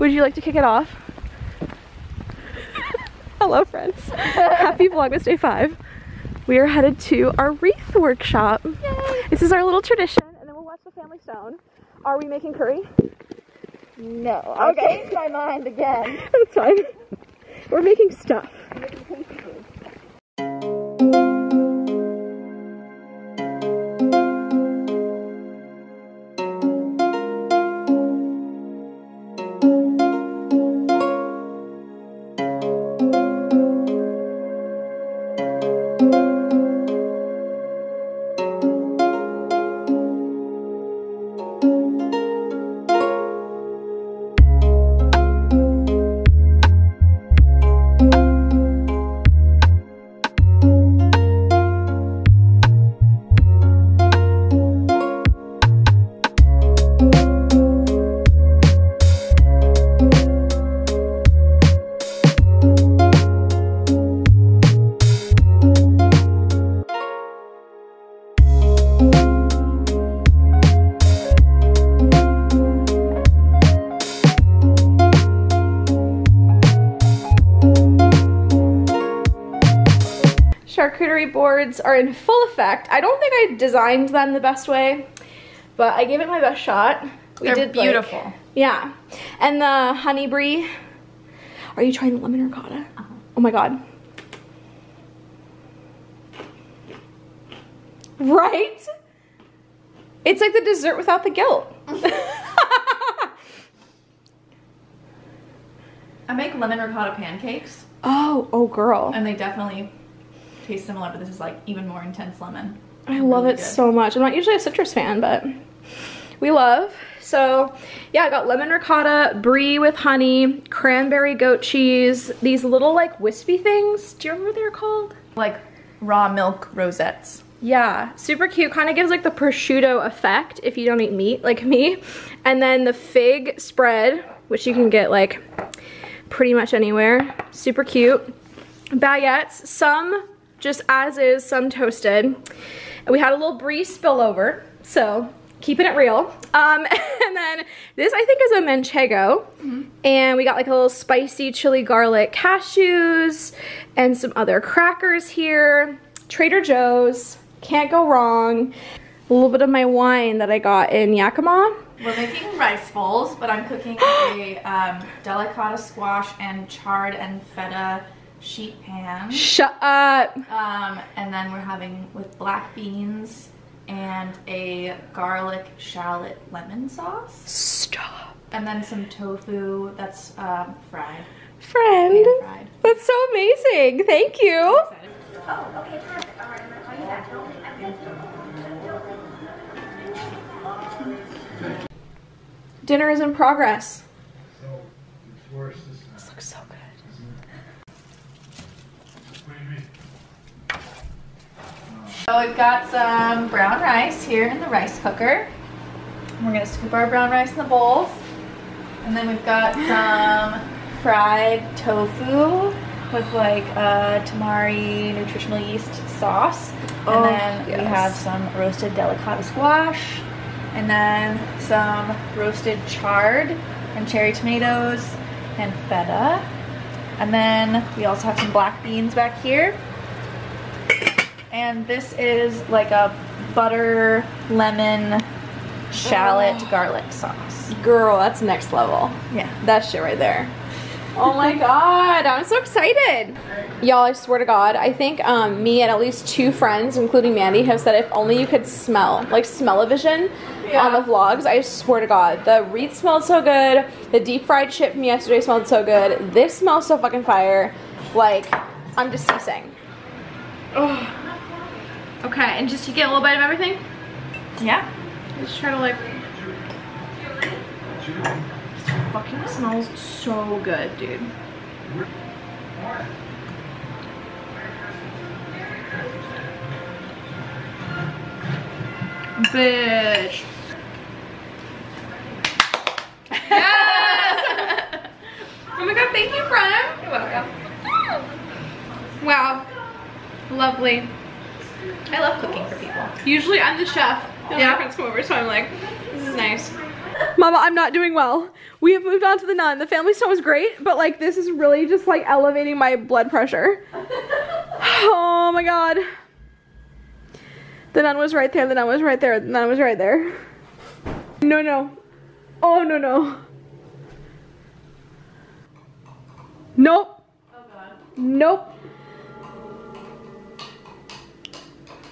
would you like to kick it off? Hello friends. Happy Vlogmas Day 5. We are headed to our wreath workshop. Yay. This is our little tradition and then we'll watch the family stone. Are we making curry? No. Okay. I changed my mind again. That's fine. We're making stuff. Charcuterie boards are in full effect. I don't think I designed them the best way, but I gave it my best shot. We They're did beautiful. Like, yeah. And the honey brie. Are you trying the lemon ricotta? Uh -huh. Oh my god. Right? It's like the dessert without the guilt. I make lemon ricotta pancakes. Oh, oh girl. And they definitely taste similar, but this is like even more intense lemon. I love really it good. so much. I'm not usually a citrus fan, but we love. So yeah, I got lemon ricotta, brie with honey, cranberry goat cheese, these little like wispy things. Do you remember what they're called? Like raw milk rosettes. Yeah, super cute. Kind of gives like the prosciutto effect if you don't eat meat like me. And then the fig spread, which you can get like pretty much anywhere. Super cute. Baguettes, some just as is, some toasted. And we had a little brie spillover, so keeping it real. Um, and then this I think is a manchego. Mm -hmm. And we got like a little spicy chili garlic cashews and some other crackers here. Trader Joe's, can't go wrong. A little bit of my wine that I got in Yakima. We're making rice bowls, but I'm cooking a um, delicata squash and chard and feta sheet pan. Shut up. Um, and then we're having with black beans and a garlic shallot lemon sauce. Stop. And then some tofu that's um, fried. Friend. Fried. That's so amazing. Thank you. Oh, okay, perfect. All right, I'm gonna call you back. Dinner is in progress. So, this looks so good. So we've got some brown rice here in the rice cooker. We're gonna scoop our brown rice in the bowls. And then we've got some fried tofu with like a tamari nutritional yeast sauce. Oh, And then yes. we have some roasted delicata squash. And then some roasted chard and cherry tomatoes and feta. And then we also have some black beans back here. And this is like a butter lemon shallot oh. garlic sauce. Girl, that's next level. Yeah. That shit right there. Oh my god, I'm so excited. Y'all, I swear to God, I think um, me and at least two friends, including Mandy, have said if only you could smell, like smell-o-vision yeah. on the vlogs, I swear to God. The wreath smelled so good, the deep fried shit from yesterday smelled so good, this smells so fucking fire. Like, I'm just ceasing. Oh. Okay, and just to get a little bit of everything? Yeah. Just try to like... Fucking smells so good, dude. Bitch. Yes! oh my god, thank you, friend. You're welcome. Wow. Lovely. I love cooking for people. Usually I'm the chef. Yeah. My friends come over, so I'm like, this is nice. Mama, I'm not doing well. We have moved on to the nun. The family stone was great, but like this is really just like elevating my blood pressure. Oh my god. The nun was right there, the nun was right there, the nun was right there. No, no. Oh, no, no. Nope. Oh god. Nope.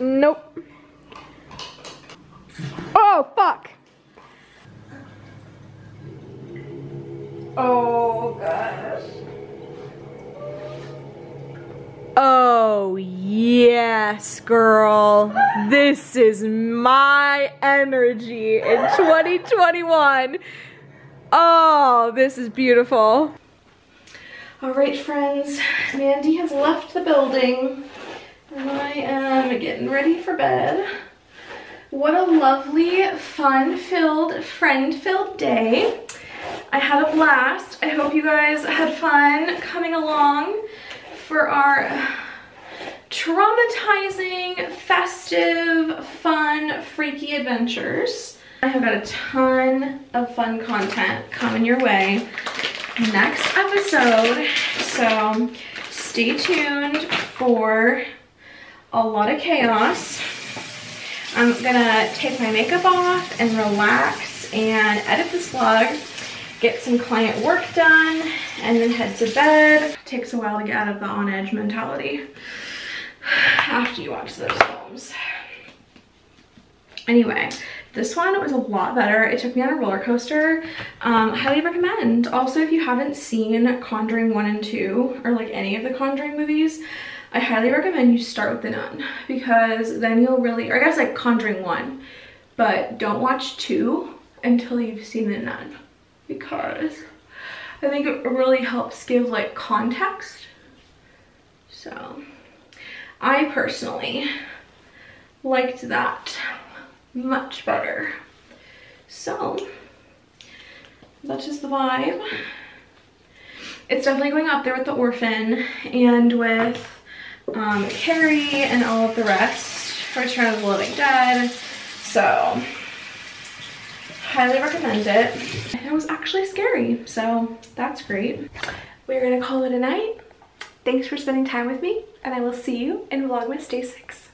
Nope. Oh, fuck. Oh, gosh. Oh, yes, girl. This is my energy in 2021. Oh, this is beautiful. All right, friends, Mandy has left the building and I am getting ready for bed. What a lovely, fun-filled, friend-filled day. I had a blast. I hope you guys had fun coming along for our traumatizing, festive, fun, freaky adventures. I have got a ton of fun content coming your way next episode. So stay tuned for a lot of chaos. I'm gonna take my makeup off and relax and edit this vlog, get some client work done, and then head to bed. takes a while to get out of the on edge mentality after you watch those films. Anyway, this one was a lot better. It took me on a roller coaster. Um, highly recommend. Also, if you haven't seen Conjuring 1 and 2, or like any of the Conjuring movies, I highly recommend you start with The Nun because then you'll really, or I guess like Conjuring 1, but don't watch 2 until you've seen The Nun because I think it really helps give like context. So I personally liked that much better. So that's just the vibe. It's definitely going up there with the orphan and with um, Carrie and all of the rest. Return of the Living Dead. So highly recommend it. It was actually scary, so that's great. We're gonna call it a night. Thanks for spending time with me, and I will see you in Vlogmas Day 6.